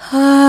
Ah.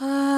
Ah.